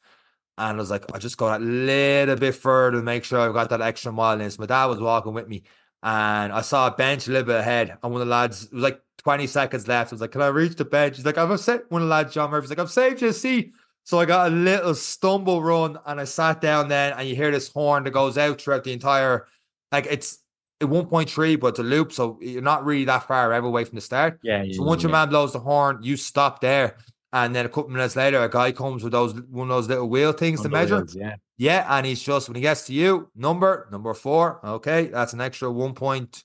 And I was like, I'll just go that little bit further to make sure I've got that extra mile in. So my dad was walking with me and I saw a bench a little bit ahead. And one of the lads, it was like 20 seconds left. I was like, Can I reach the bench? He's like, I've saved one of the lads, John Murphy's like, I've saved you a seat. So I got a little stumble run and I sat down then and you hear this horn that goes out throughout the entire like it's at 1.3, but it's a loop. So you're not really that far out away from the start. Yeah. So once your man blows the horn, you stop there. And then a couple minutes later, a guy comes with those one of those little wheel things to measure. Yeah. Yeah, and he's just when he gets to you, number number four. Okay, that's an extra one point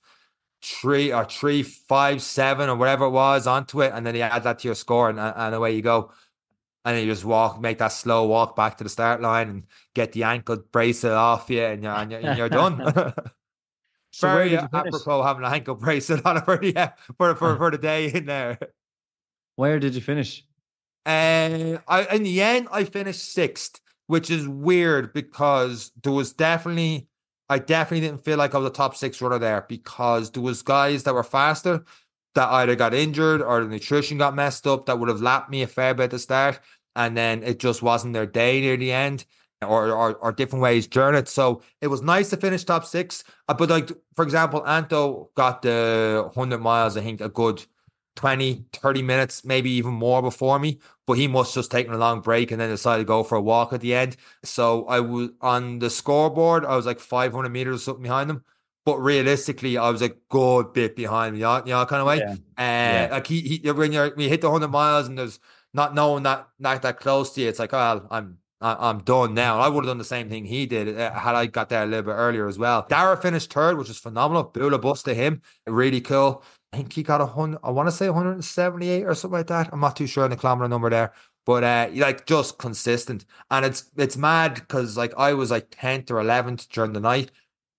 three or three five seven or whatever it was onto it, and then you add that to your score, and, and away you go. And then you just walk, make that slow walk back to the start line, and get the ankle bracelet off you, and you're and you're, and you're done. So Very apropos having an ankle bracelet on it for the for for, for the day in there. Where did you finish? And I in the end I finished sixth, which is weird because there was definitely I definitely didn't feel like I was a top six runner there because there was guys that were faster that either got injured or the nutrition got messed up that would have lapped me a fair bit at the start, and then it just wasn't their day near the end. Or, or, or different ways during it. So it was nice to finish top six. Uh, but like for example, Anto got the hundred miles, I think, a good 20, 30 minutes, maybe even more before me. But he must just taken a long break and then decided to go for a walk at the end. So I was on the scoreboard, I was like 500 meters or something behind him. But realistically, I was a good bit behind me, you know, you know kind of way. Yeah. Uh, Yeah. Like he, he, when you hit the 100 miles and there's not knowing that not that close to you, it's like, well, I'm I- I'm done now. I would have done the same thing he did uh, had I got there a little bit earlier as well. Dara finished third, which was phenomenal. Bualadh bos to him, really cool. I think he got a hundred. I want to say 178 or something like that. I'm not too sure on the kilometer number there, but uh, like just consistent. And it's it's mad because like I was like 10th or 11th during the night,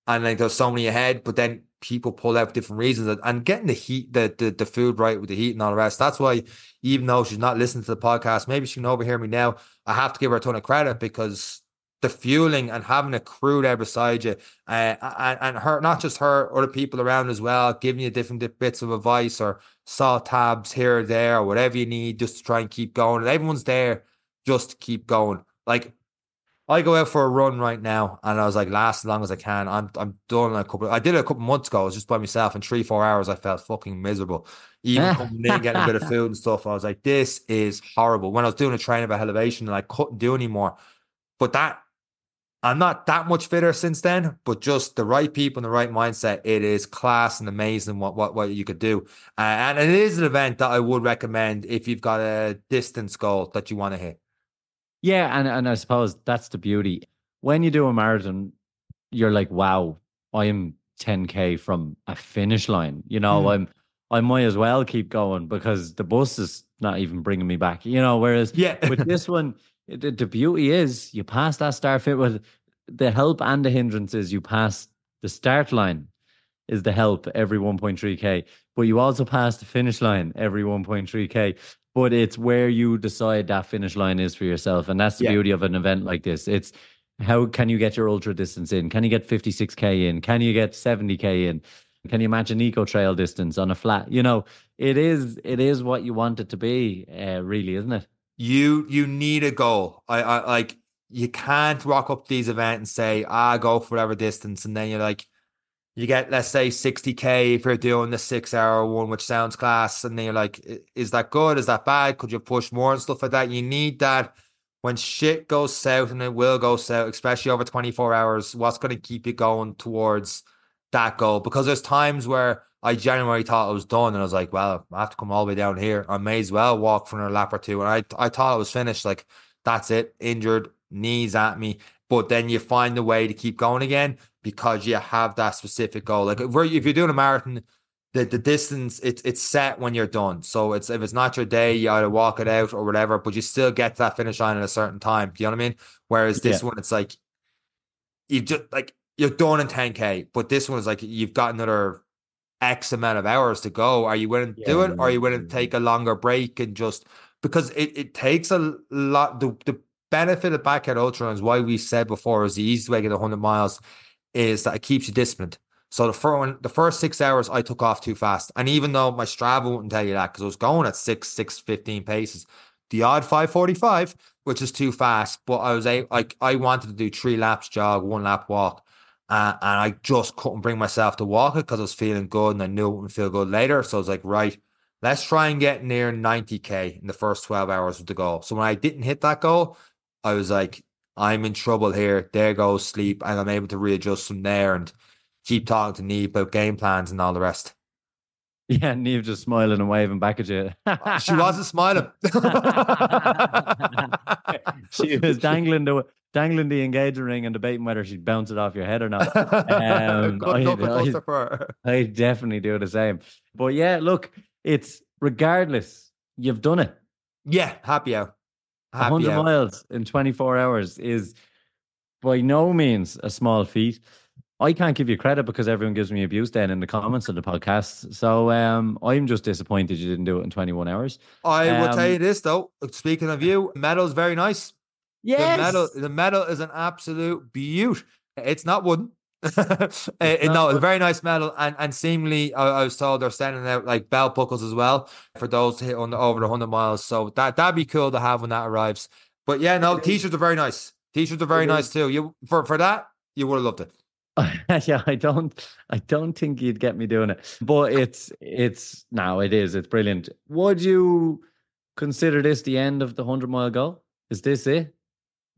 and like there's so many ahead, but then people pull out for different reasons and- getting the heat, the, the the food right with the heat and all the rest. That's why even though she's not listening to the podcast, maybe she can overhear me now. I have to give her a ton of credit because the fueling and having a crew there beside you, uh, and, and her, not just her, other people around as well, giving you different bits of advice or saw tabs here or there, or whatever you need just to try and keep going. And everyone's there just to keep going. Like I go out for a run right now, and I was like, last as long as I can. I'm I'm done a couple. I did it a couple months ago. I was just by myself. In three four hours, I felt fucking miserable. Even coming in, getting a bit of food and stuff, I was like, this is horrible. When I was doing a training about elevation, and I couldn't do anymore. But that I'm not that much fitter since then, but just the right people and the right mindset, it is class and amazing what what, what you could do. Uh, and it is an event that I would recommend if you've got a distance goal that you want to hit. Yeah, and and I suppose that's the beauty. When you do a marathon, you're like, wow, I'm 10k from a finish line. You know, mm. I'm I might as well keep going because the bus is not even bringing me back. You know, whereas yeah. with this one, the, the beauty is you pass that start fit with the help and the hindrances. You pass the start line is the help every 1.3k, but you also pass the finish line every 1.3k but it's where you decide that finish line is for yourself. And that's the yeah. beauty of an event like this. It's how can you get your ultra distance in? Can you get 56K in? Can you get 70K in? Can you imagine eco trail distance on a flat? You know, it is it is what you want it to be, uh, really, isn't it? You you need a goal. I, I like you can't rock up these events and say, ah, go for whatever distance, and then you're like, you get let's say 60k if you're doing the six hour one which sounds class and then you're like is that good? Is that bad? Could you push more and stuff like that? You need that when shit goes south and it will go south especially over 24 hours what's going to keep you going towards that goal? Because there's times where I genuinely thought I was done and I was like well I have to come all the way down here. I may as well walk for another lap or two. And I, I thought I was finished like that's it. Injured knees at me but then you find a way to keep going again because you have that specific goal. Like if, if you're doing a marathon, the, the distance it's it's set when you're done. So it's if it's not your day, you either walk it out or whatever, but you still get to that finish line at a certain time. Do you know what I mean? Whereas this yeah. one, it's like you just like you're done in 10k, but this one is like you've got another X amount of hours to go. Are you willing to yeah, do it, or are you willing to take a longer break and just because it, it takes a lot the the benefit of backyard ultra is why we said before is the easiest way to get 100 miles is that it keeps you disciplined. So the first the first six hours I took off too fast, and even though my Strava wouldn't tell you that because I was going at six six fifteen paces, the odd five forty five, which is too fast. But I was a, like I wanted to do three laps jog, one lap walk, uh, and I just couldn't bring myself to walk it because I was feeling good and I knew it would feel good later. So I was like, right, let's try and get near ninety k in the first twelve hours of the goal. So when I didn't hit that goal, I was like, I'm in trouble here. There goes sleep, and I'm able to readjust from there and keep talking to Neve about game plans and all the rest. Yeah, Neve just smiling and waving back at you. she wasn't smiling. she was dangling the dangling the engagement ring and debating whether she'd bounce it off your head or not. Um, I, I, I definitely do the same. But yeah, look, it's regardless, you've done it. Yeah, happy out. 100 out. miles in 24 hours is by no means a small feat. I can't give you credit because everyone gives me abuse then in the comments of the podcast. So um, I'm just disappointed you didn't do it in 21 hours. I um, will tell you this though. Speaking of you, medal is very nice. Yes. The medal, the medal is an absolute beaut. It's not wooden. it, eh, no, it's a very nice medal, and and seemingly I, I, was told they're sending out like belt buckles as well for those hit on the, over the hundred miles. So that that'd be cool to have when that arrives. But yeah, no, t-shirts are very nice. T-shirts are very nice too. You for for that you would have loved it. yeah, I don't I don't think you'd get me doing it. But it's it's now it is, it's brilliant. Would you consider this the end of the hundred mile goal? Is this it?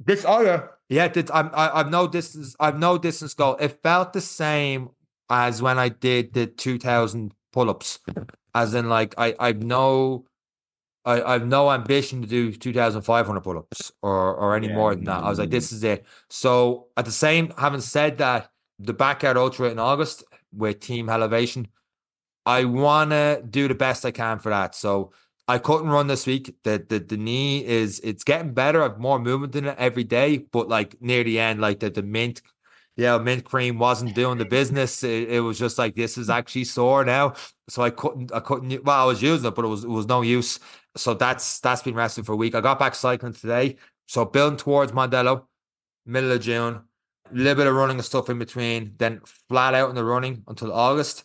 This oh yeah. Did I'm I, I've no distance I've no distance goal. It felt the same as when I did the two thousand pull ups. As in like I I've no I, I've no ambition to do 2,500 pull ups or, or any yeah. more than that. I was like, this is it. So, at the same, having said that, the backyard ultra in August with Team Elevation, I want to do the best I can for that. So, I couldn't run this week. The, the the knee is it's getting better. I've more movement in it every day, but like near the end, like the, the mint, yeah, mint cream wasn't doing the business. It, it was just like this is actually sore now. So I couldn't I couldn't well, I was using it, but it was it was no use. So that's that's been resting for a week. I got back cycling today. So building towards Mondello. middle of June, a little bit of running and stuff in between, then flat out in the running until August.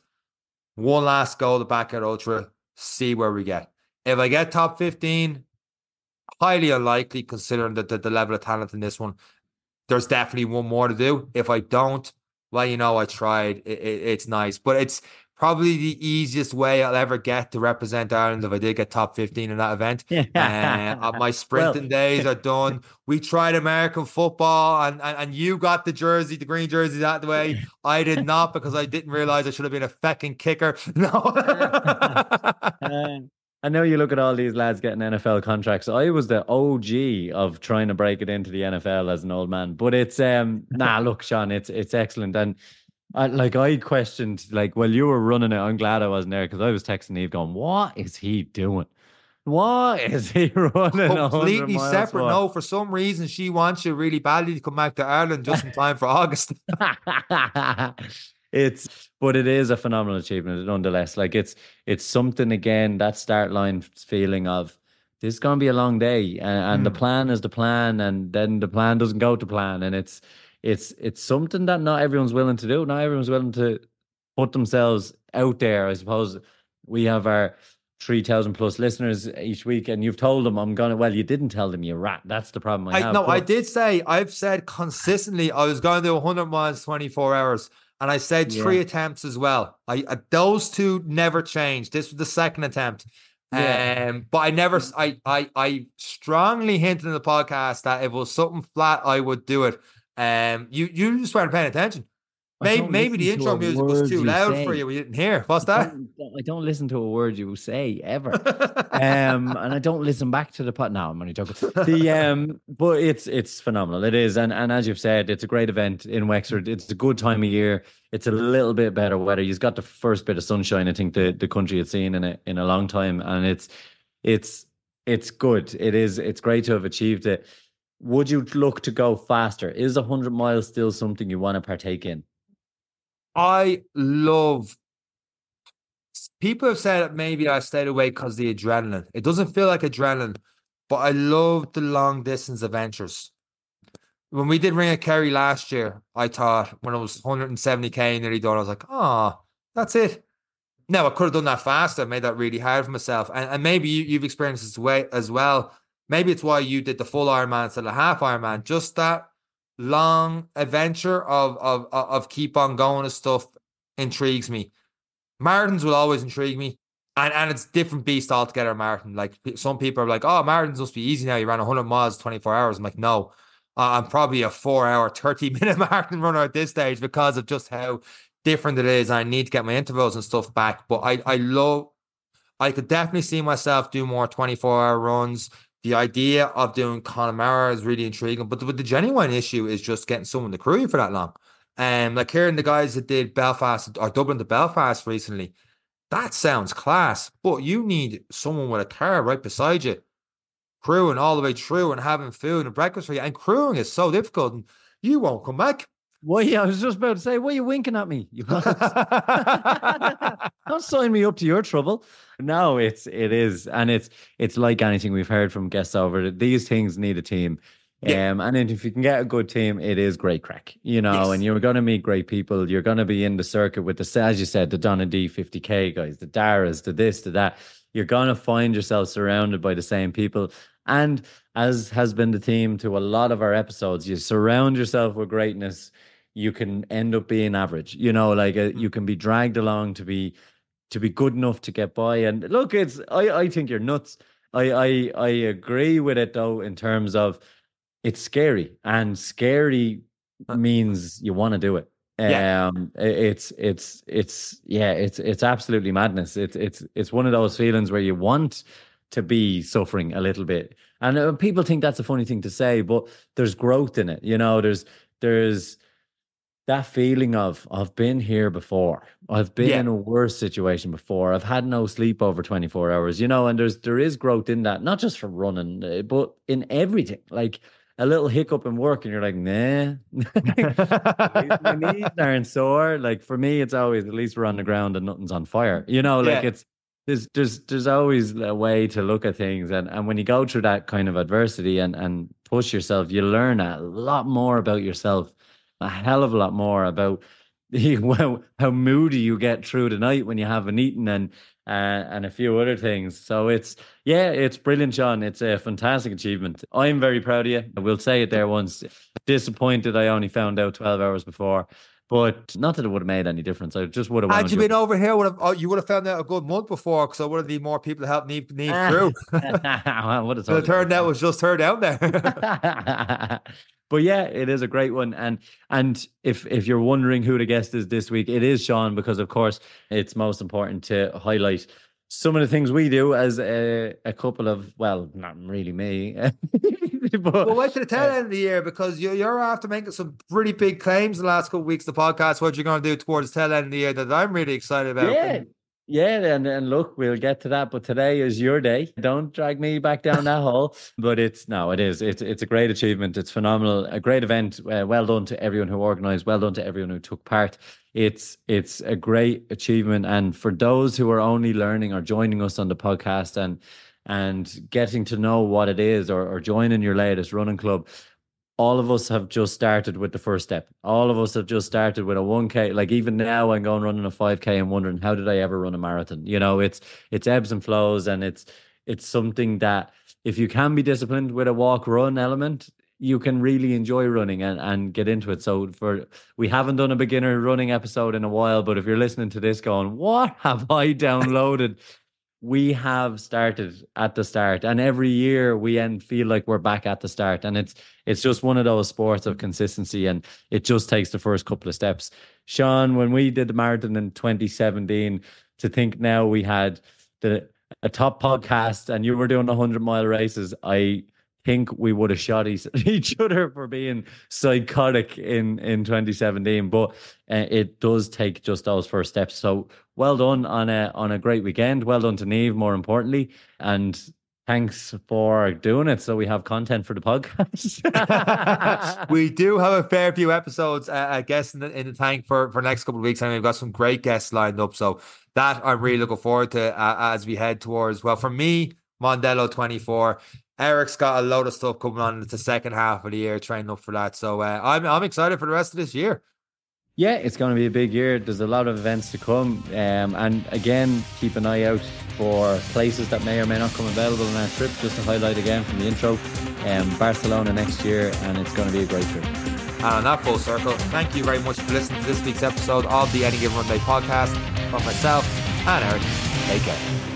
One last go to Backyard Ultra, see where we get. If I get top 15, highly unlikely considering the, the, the level of talent in this one. There's definitely one more to do. If I don't, well, you know, I tried. It, it, it's nice, but it's probably the easiest way I'll ever get to represent Ireland if I did get top 15 in that event. uh, my sprinting well, days are done. We tried American football and, and, and you got the jersey, the green jersey that way. I did not because I didn't realize I should have been a fucking kicker. No. Uh, I know you look at all these lads getting NFL contracts. I was the OG of trying to break it into the NFL as an old man. But it's um nah, look, Sean, it's it's excellent. And I, like I questioned, like, well, you were running it. I'm glad I wasn't there because I was texting Neve going, What is he doing? What is he running? Completely separate. No, for some reason she wants you really badly to come back to Ireland just in time for August. it's but it is a phenomenal achievement nonetheless. Like it's it's something again that start line feeling of this is going to be a long day, and, and mm. the plan is the plan, and then the plan doesn't go to plan, and it's it's it's something that not everyone's willing to do. Not everyone's willing to put themselves out there. I suppose we have our 3000 plus listeners each week and you've told them i'm gonna well you didn't tell them you rat that's the problem i, I no but... i did say i've said consistently i was going to do 100 miles 24 hours and I said yeah. three attempts as well. I uh, those two never changed. This was the second attempt. Yeah. Um, but I never, I, I, I strongly hinted in the podcast that if it was something flat, I would do it. Um, you, you just weren't paying attention. Maybe, maybe the intro music was too loud say. for you. We didn't hear. What's that? I don't, I don't, listen to a word you say ever, um, and I don't listen back to the pot. now. I'm only joking. The um, but it's it's phenomenal. It is, and and as you've said, it's a great event in Wexford. It's a good time of year. It's a little bit better weather. You've got the first bit of sunshine. I think the the country had seen in a in a long time, and it's it's it's good. It is. It's great to have achieved it. Would you look to go faster? Is hundred miles still something you want to partake in? I love. People have said maybe I stayed away because the adrenaline. It doesn't feel like adrenaline, but I love the long distance adventures. When we did Ring of Kerry last year, I thought when I was 170k nearly done, I was like, oh, that's it. Now I could have done that faster, made that really hard for myself. And, and maybe you, have experienced this way as well. Maybe it's why you did the full Ironman instead of the half Ironman. Just that long adventure of of of keep on going and stuff intrigues me. Marathons will always intrigue me. And and it's different beast altogether, Martin. Like some people are like, oh, marathons must be easy now. You ran 100 miles, 24 hours. I'm like, no, I'm probably a four hour, 30 minute marathon runner at this stage because of just how different it is. I need to get my intervals and stuff back. But I, I love, I could definitely see myself do more 24 hour runs, the idea of doing Connemara is really intriguing, but the, but the genuine issue is just getting someone to crew you for that long. And um, like hearing the guys that did Belfast or Dublin to Belfast recently, that sounds class. But you need someone with a car right beside you, crewing all the way through and having food and breakfast for you. And crewing is so difficult, and you won't come back. Well, yeah, I was just about to say, why are you winking at me? You don't sign me up to your trouble. No, it's it is, and it's it's like anything we've heard from guests over. These things need a team. Yeah. Um, and if you can get a good team, it is great crack, you know, yes. and you're going to meet great people. You're going to be in the circuit with the, as you said, the Donadea 50K guys, the Daras, the this, the that. You're going to find yourself surrounded by the same people. And as has been the theme to a lot of our episodes, you surround yourself with greatness you can end up being average. You know, like uh, you mm. can be dragged along to be to be good enough to get by. And look, it's I I think you're nuts. I I I agree with it though in terms of it's scary and scary means you want to do it. Yeah. Um, it's it's it's yeah, it's it's absolutely madness. It's it's it's one of those feelings where you want to be suffering a little bit, and uh, people think that's a funny thing to say, but there's growth in it. You know, there's there's that feeling of I've been here before. I've been yeah. in a worse situation before. I've had no sleep over 24 hours, you know, and there's there is growth in that, not just for running, eh, but in everything. Like a little hiccup in work, and you're like, nah, my knees aren't sore. Like for me, it's always at least we're on the ground and nothing's on fire. You know, like yeah. it's there's there's there's always a way to look at things, and and when you go through that kind of adversity and and push yourself, you learn a lot more about yourself, a hell of a lot more about how, moody you get through the night when you haven't eaten and uh, and a few other things. So it's yeah, it's brilliant, Sean. It's a fantastic achievement. I'm very proud of you. I will say it there once. Disappointed I only found out 12 hours before. But not that it would have made any difference. I just would have. Had you been over here, would have oh, you would have found out a good month before, because I would have need more people to help Neve, Neve ah. through. well, what it turned out was just her down there. but yeah, it is a great one. And and if if you're wondering who the guest is this week, it is Sean because of course it's most important to highlight some of the things we do as a, a couple of well, not really me. but, well, wait to the tail uh, end of the year because you're, you're after making some pretty big claims the last couple of weeks. The podcast, what you're going to do towards the tail end of the year that I'm really excited about. Yeah, yeah, and, and look, we'll get to that. But today is your day. Don't drag me back down that hole. But it's no, it is. It's it's a great achievement. It's phenomenal. A great event. Uh, well done to everyone who organised. Well done to everyone who took part. It's it's a great achievement. And for those who are only learning or joining us on the podcast and and getting to know what it is or, or joining your latest running club, all of us have just started with the first step. All of us have just started with a 1K. Like even now I'm going running a 5K and wondering how did I ever run a marathon? You know, it's it's ebbs and flows and it's it's something that if you can be disciplined with a walk run element, you can really enjoy running and, and get into it. So for we haven't done a beginner running episode in a while, but if you're listening to this going, what have I downloaded? We have started at the start and every year we end feel like we're back at the start and it's it's just one of those sports of consistency and it just takes the first couple of steps. Sean when we did the marathon in 2017 to think now we had the a top podcast and you were doing 100 mile races i think we would have shot each other for being psychotic in in 2017 but uh, it does take just those first steps. So well done on a on a great weekend. Well done to neve more importantly and thanks for doing it. So we have content for the podcast. We do have a fair few episodes uh, i guess in the, in the tank for for next couple of weeks and we've got some great guests lined up. So that i'm really looking forward to uh, as we head towards well for me Mondello 24 Eric's got a load of stuff coming on. It's the second half of the year, training up for that. So uh, I'm I'm excited for the rest of this year. Yeah, it's going to be a big year. There's a lot of events to come, um, and again, keep an eye out for places that may or may not come available on our trip. Just to highlight again from the intro, um, Barcelona next year, and it's going to be a great trip. And on that full circle, thank you very much for listening to this week's episode of the Any Given Runday podcast. From myself and Eric, take care.